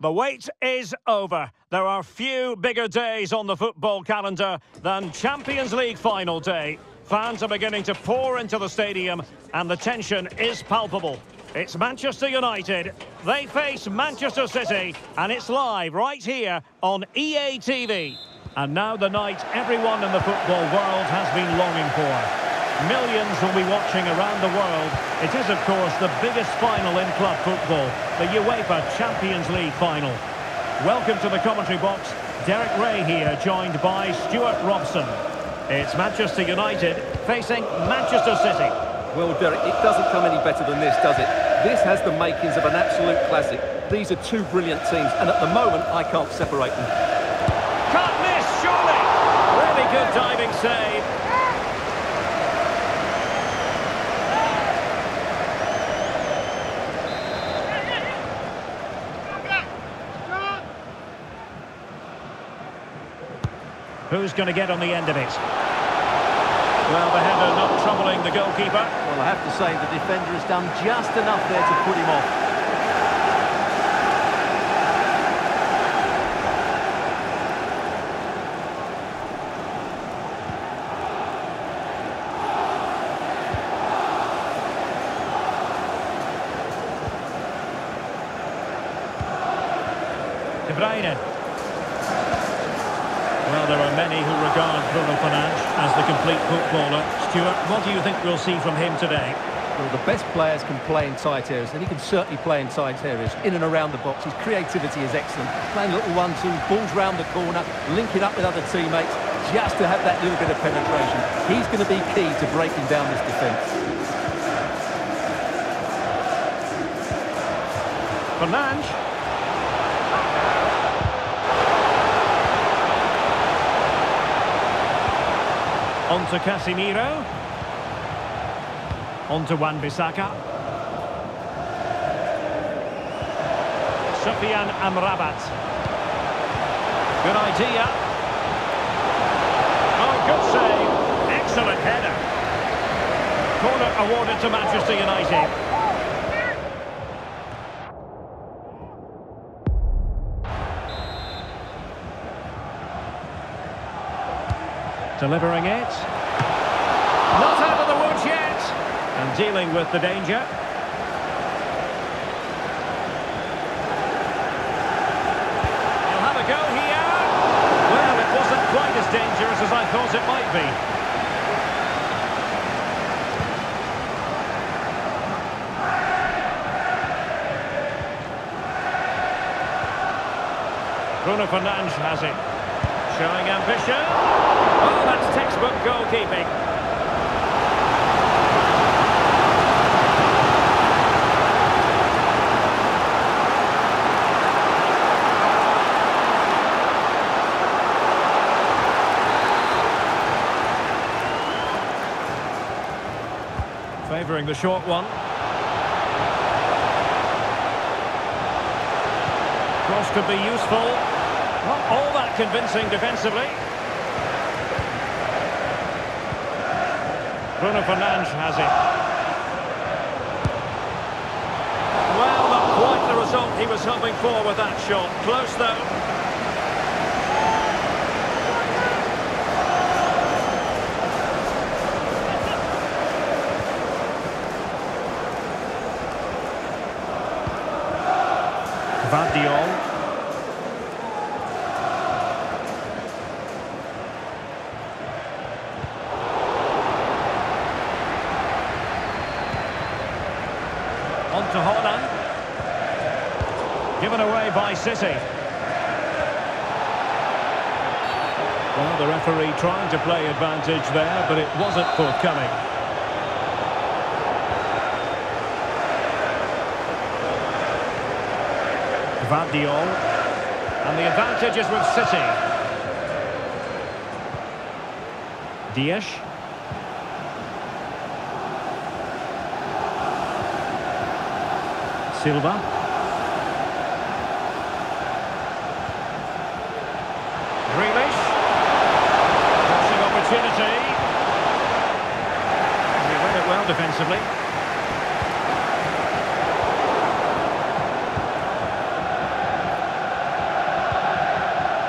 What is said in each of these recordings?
The wait is over. There are few bigger days on the football calendar than Champions League final day. Fans are beginning to pour into the stadium and the tension is palpable. It's Manchester United. They face Manchester City and it's live right here on EA TV. And now the night everyone in the football world has been longing for. Millions will be watching around the world. It is, of course, the biggest final in club football, the UEFA Champions League final. Welcome to the commentary box. Derek Rae here, joined by Stewart Robson. It's Manchester United facing Manchester City. Well, Derek, it doesn't come any better than this, does it? This has the makings of an absolute classic. These are two brilliant teams, and at the moment, I can't separate them. Can't miss, surely! Really good diving save. Who's going to get on the end of it? Well, the header not troubling the goalkeeper. Well, I have to say the defender has done just enough there to put him off. De Bruyne. Well, there are many who regard Bruno Fernandes as the complete footballer. Stewart, what do you think we'll see from him today? Well, the best players can play in tight areas, and he can certainly play in tight areas, in and around the box. His creativity is excellent. Playing little one-two, balls round the corner, linking up with other teammates, just to have that little bit of penetration. He's going to be key to breaking down this defence. Fernandes. On to Casemiro. On to Wan-Bissaka. Sofyan Amrabat. Good idea. Oh, good save. Excellent header. Corner awarded to Manchester United. Delivering it. Not out of the woods yet. And dealing with the danger. He'll have a go here. Well, it wasn't quite as dangerous as I thought it might be. Bruno Fernandes has it. Showing ambition. That's textbook goalkeeping. Favouring the short one. Cross could be useful. Not all that convincing defensively. Bruno Fernandes has it. Well, not quite the result he was hoping for with that shot. Close, though. Gvardiol. On to Haaland. Given away by City. Well, the referee trying to play advantage there, but it wasn't forthcoming. Gvardiol. And the advantage is with City. Dias. Silva. Grealish. Crossing opportunity. He read it well defensively.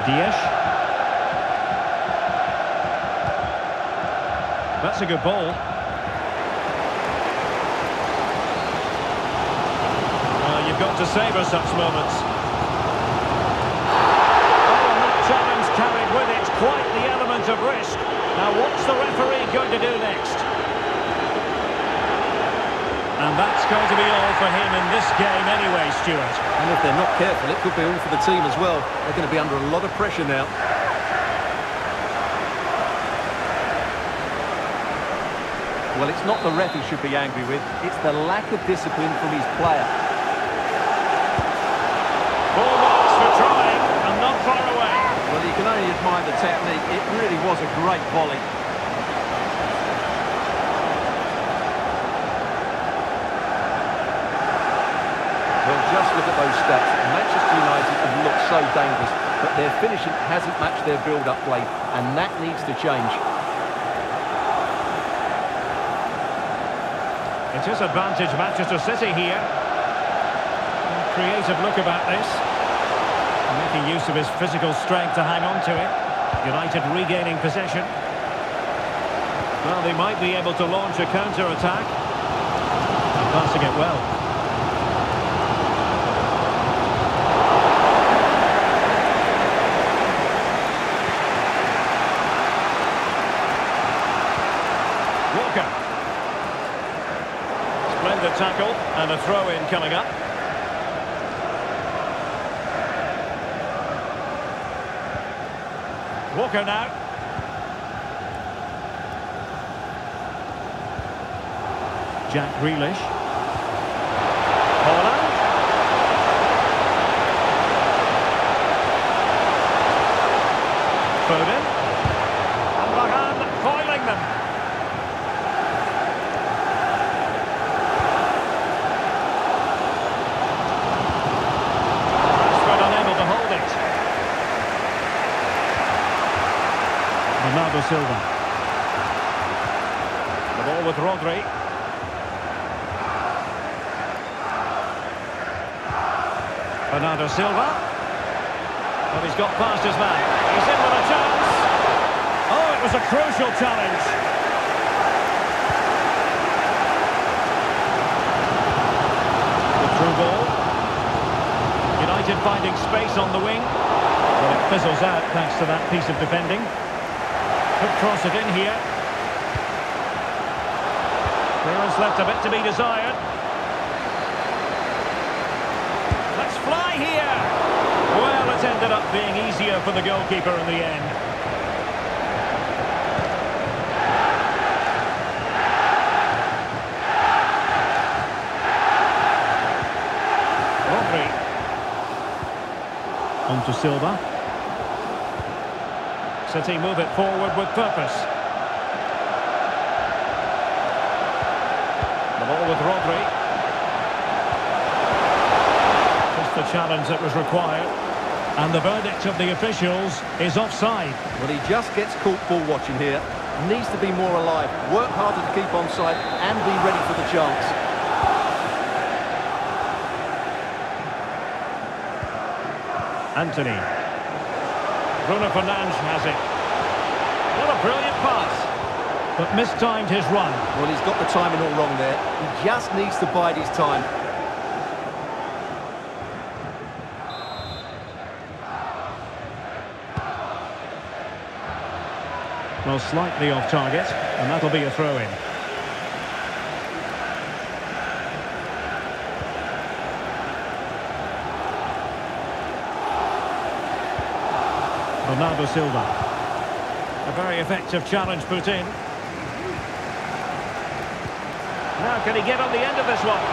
Ziyech. That's a good ball. Well, you've got to savour such moments. Oh, and that challenge carried with it quite the element of risk. Now, what's the referee going to do next? And that's going to be all for him in this game anyway, Stewart. And if they're not careful, it could be all for the team as well. They're going to be under a lot of pressure now. Well, it's not the ref he should be angry with. It's the lack of discipline from his player. Four marks for trying, and not far away. Well, you can only admire the technique. It really was a great volley. Well, just look at those stats. Manchester United have looked so dangerous, but their finishing hasn't matched their build-up play, and that needs to change. It is advantage Manchester City here. Creative look about this. Making use of his physical strength to hang on to it. United regaining possession. Well, they might be able to launch a counter-attack. Passing it well. Walker. Splendid tackle and a throw-in coming up. Walker now. Jack Grealish. Haaland. Foden. And Varane foiling them. Rashford unable to hold it. Bernardo Silva. The ball with Rodri. Bernardo Silva. Well, he's got past his man. He's in with a chance. Oh, it was a crucial challenge. The through ball. United finding space on the wing. Well, it fizzles out thanks to that piece of defending. Could cross it in here. Clearance left a bit to be desired. Let's fly here! Well, it ended up being easier for the goalkeeper in the end. Rodri. On to Silva. City move it forward with purpose. The ball with Rodri. Just the challenge that was required. And the verdict of the officials is offside. Well, he just gets caught ball watching here. Needs to be more alive, work harder to keep on side, and be ready for the chance. Antony. Bruno Fernandes has it. What a brilliant pass. But mistimed his run. Well, he's got the timing all wrong there. He just needs to bide his time. Well, slightly off target, and that'll be a throw-in. Bernardo Silva. A very effective challenge put in. Now can he get on the end of this one?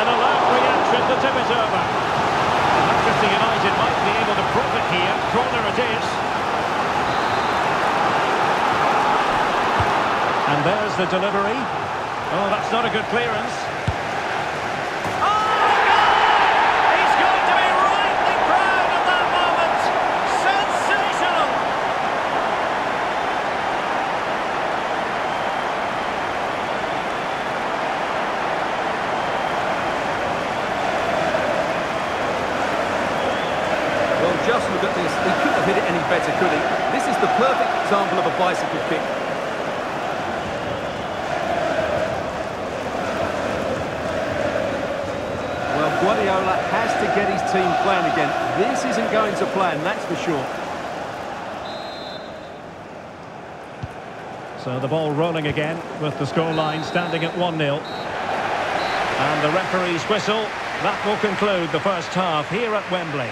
An alert reaction to over. Manchester United might be able to profit here. Corner it is. There's the delivery. Oh, that's not a good clearance. Oh, goal! He's going to be rightly proud of that moment. Sensational! Well, just look at this. He couldn't have hit it any better, could he? This is the perfect example of a bicycle kick. Well, Guardiola has to get his team playing again. This to plan, that's for sure. So the ball rolling again with the scoreline standing at 1-0. And the referee's whistle. That will conclude the first half here at Wembley.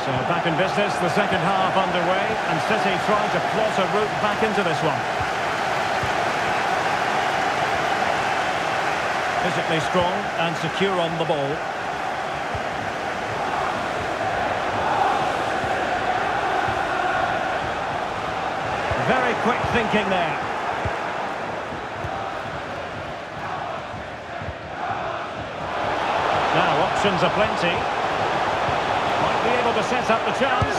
So back in business, the second half underway, and City trying to plot a route back into this one. Physically strong and secure on the ball. Very quick thinking there. Now options are plenty. Might be able to set up the chance.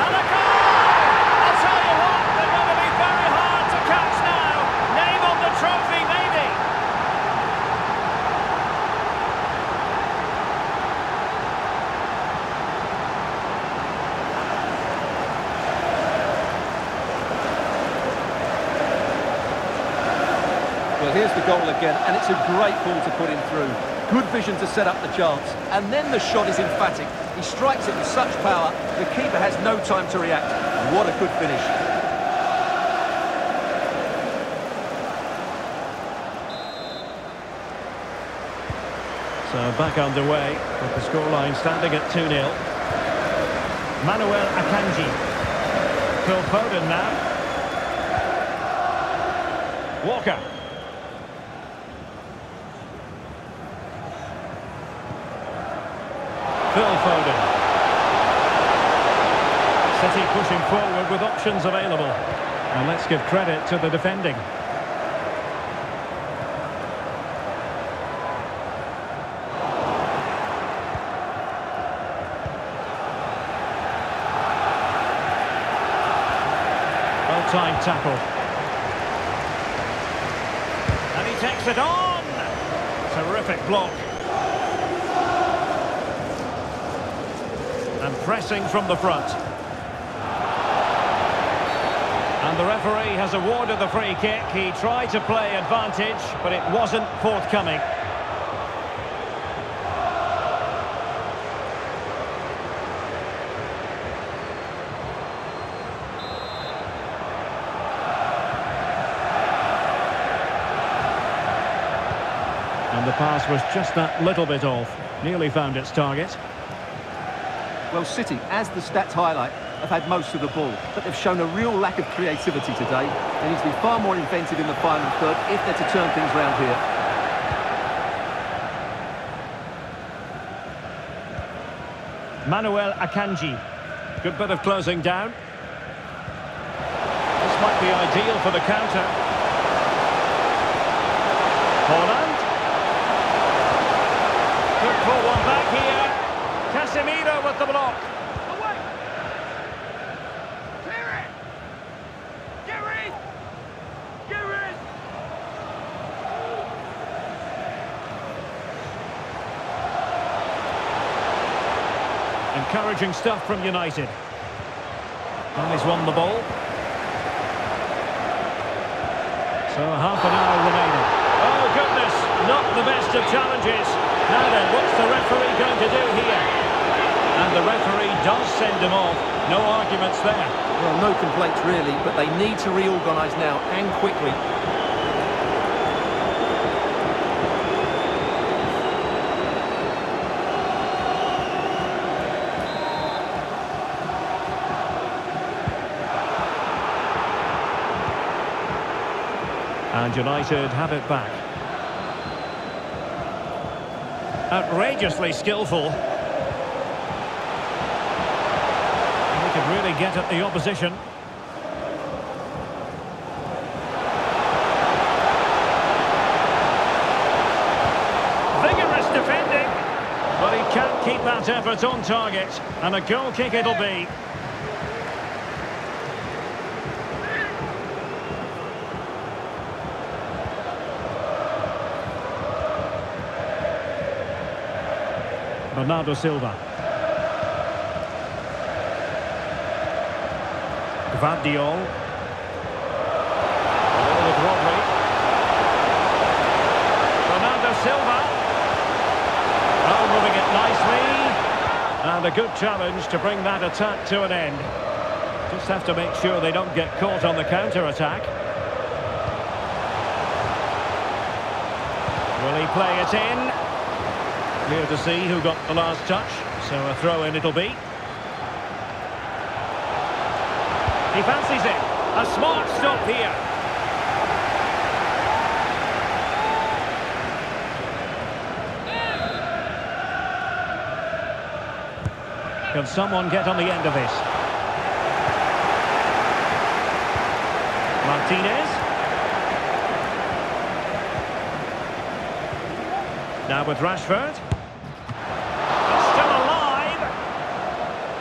And a goal! I tell you what, they're going to be very hard to catch now. Name on the trophy, maybe. Well, here's the goal again, and it's a great ball to put him through. Good vision to set up the chance. And then the shot is emphatic. He strikes it with such power, the keeper has no time to react. What a good finish. So back underway with the scoreline standing at 2-0. Manuel Akanji. Phil Foden now. Walker. Phil Foden. City pushing forward with options available. And let's give credit to the defending. Well-timed tackle. And he takes it on! Terrific block. And pressing from the front. And the referee has awarded the free kick. He tried to play advantage, but it wasn't forthcoming. And the pass was just that little bit off. Nearly found its target. Well, City, as the stats highlight, have had most of the ball, but they've shown a real lack of creativity today. They need to be far more inventive in the final third if they're to turn things round here. Manuel Akanji. Good bit of closing down. This might be ideal for the counter. Haaland. Could pull one back here. Casemiro with the block. Encouraging stuff from United. And he's won the ball. So half an hour remaining. Oh goodness, not the best of challenges. Now then, what's the referee going to do here? And the referee does send him off. No arguments there. Well, no complaints really, but they need to reorganise now and quickly. And United have it back. Outrageously skillful. He could really get at the opposition. Vigorous defending. But he can't keep that effort on target. And a goal kick it'll be. Bernardo Silva. Gvardiol. Silva. Moving it nicely. And a good challenge to bring that attack to an end. Just have to make sure they don't get caught on the counter-attack. Will he play it in? Clear to see who got the last touch, so a throw-in it'll be. He fancies it. A smart stop here. Can someone get on the end of this? Martinez. Now with Rashford.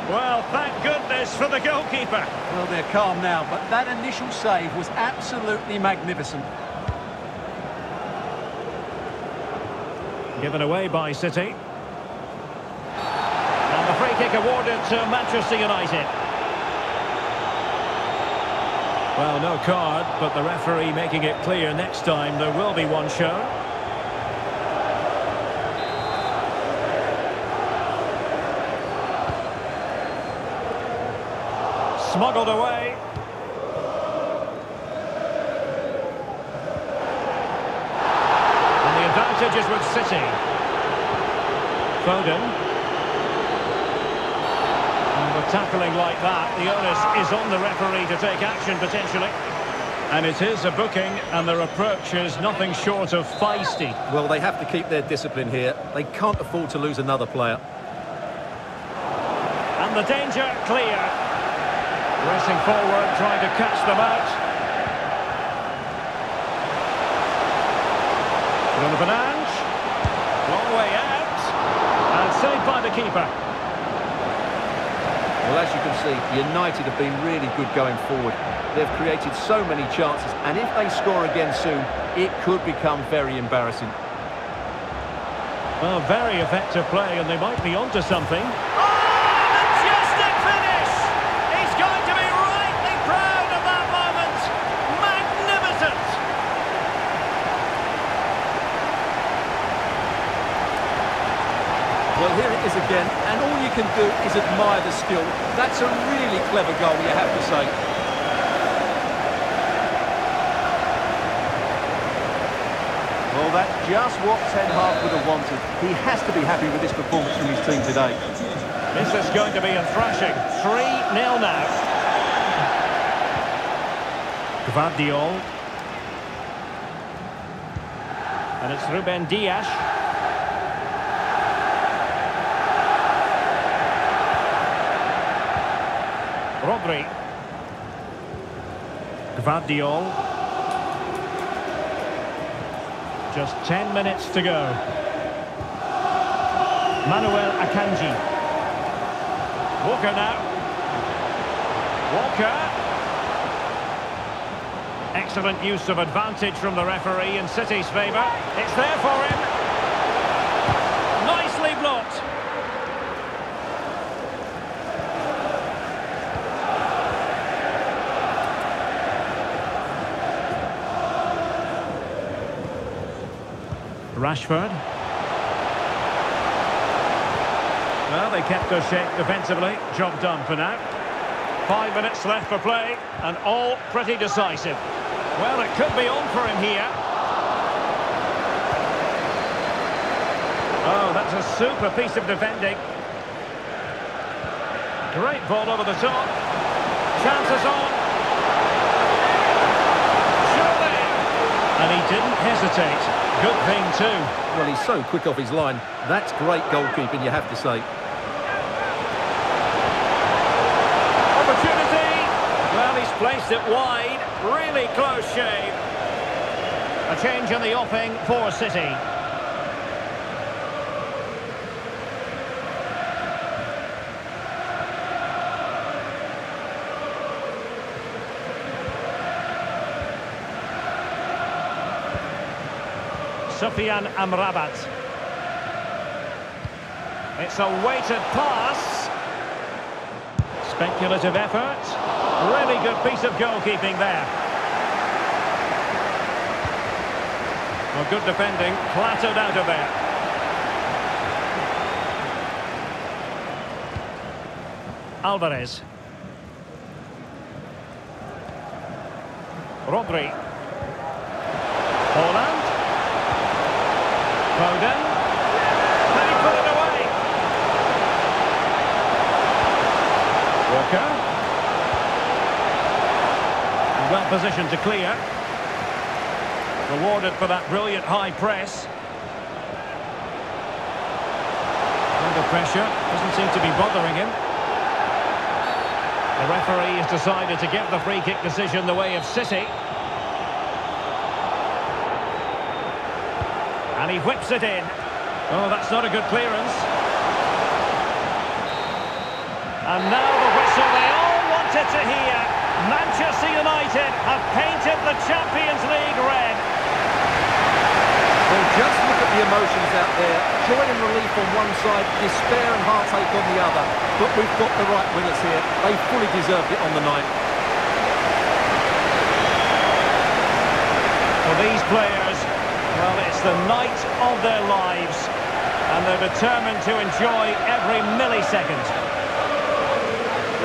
Well, thank goodness for the goalkeeper. Well, they're calm now, but that initial save was absolutely magnificent. Given away by City. And the free kick awarded to Manchester United. Well, no card, but the referee making it clear next time there will be one shown. Smuggled away. And the advantage is with City. Foden. And with tackling like that, the onus is on the referee to take action potentially. And it is a booking, and their approach is nothing short of feisty. Well, they have to keep their discipline here. They can't afford to lose another player. And the danger clear. Racing forward, trying to catch them out. Bruno Fernandes. Long way out. And saved by the keeper. Well, as you can see, United have been really good going forward. They've created so many chances, and if they score again soon, it could become very embarrassing. Well, very effective play, and they might be onto something. Well, here it is again, and all you can do is admire the skill. That's a really clever goal, you have to say. Well, that's just what Ten Hag would have wanted. He has to be happy with this performance from his team today. This is going to be a thrashing. 3-0 now. Gvardiol. And it's Ruben Dias. Rodri. Gvardiol. Just 10 minutes to go. Manuel Akanji. Walker now. Walker. Excellent use of advantage from the referee in City's favour. It's there for him. Nicely blocked. Rashford. Well, they kept their shape defensively. Job done for now. Five minutes left for play, and all pretty decisive. Well, it could be on for him here. Oh, that's a super piece of defending. Great ball over the top. Chances on. didn't hesitate. Good thing too. Well, he's so quick off his line. That's great goalkeeping, you have to say. Opportunity. Well, he's placed it wide. Really close shave. A change in the offing for City. Sofyan Amrabat. It's a weighted pass. Speculative effort. Really good piece of goalkeeping there. Well, good defending, clattered out of there. Alvarez. Rodri. Haaland. Foden. Can he put it away? Walker. Well positioned to clear. Rewarded for that brilliant high press. Under pressure. Doesn't seem to be bothering him. The referee has decided to give the free kick decision the way of City. And he whips it in. Oh, that's not a good clearance. And now the whistle they all wanted to hear. Manchester United have painted the Champions League red. Well, just look at the emotions out there. Joy and relief on one side, despair and heartache on the other. But we've got the right winners here. They fully deserved it on the night. For these players, well, it's the night of their lives. And they're determined to enjoy every millisecond.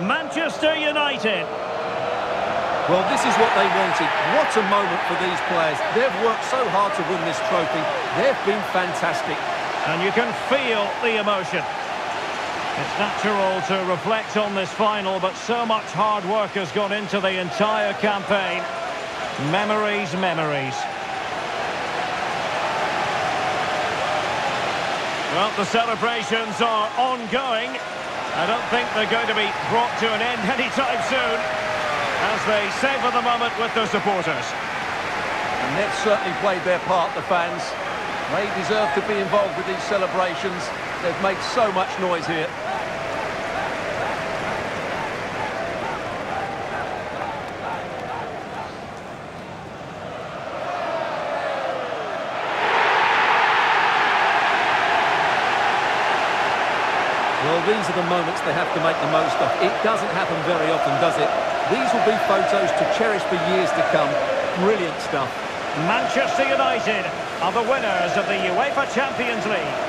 Manchester United. Well, this is what they wanted. What a moment for these players. They've worked so hard to win this trophy. They've been fantastic. And you can feel the emotion. It's natural to reflect on this final, but so much hard work has gone into the entire campaign. Memories, memories. Well, the celebrations are ongoing. I don't think they're going to be brought to an end anytime soon as they savour the moment with their supporters. And they've certainly played their part, the fans. They deserve to be involved with these celebrations. They've made so much noise here. These are the moments they have to make the most of. It doesn't happen very often, does it? These will be photos to cherish for years to come. Brilliant stuff. Manchester United are the winners of the UEFA Champions League.